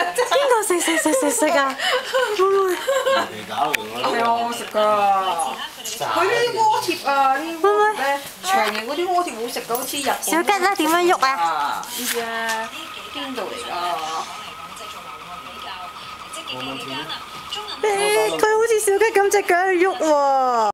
邊個食食食食食啊？你搞嚟？係啊，好食㗎。佢啲鍋貼啊，啲窩咧長形嗰啲鍋貼好食噶，好似日本。小吉咧點樣喐啊？呢啲啊，邊度嚟噶？誒，佢好似小吉咁隻腳去喐喎。